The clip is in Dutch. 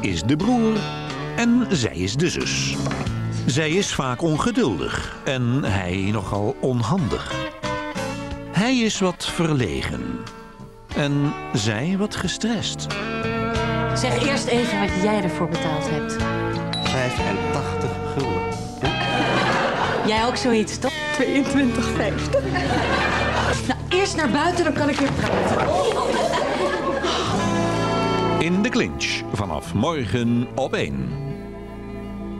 is de broer en zij is de zus. Zij is vaak ongeduldig en hij nogal onhandig. Hij is wat verlegen en zij wat gestrest. Zeg eerst even wat jij ervoor betaald hebt. 85 gulden. Jij ook zoiets, toch? 22,50. Nou, eerst naar buiten, dan kan ik weer praten. In de clinch vanaf morgen op 1.